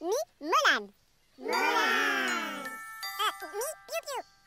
Me, Mulan. Mulan. Uh, me Pew Pew.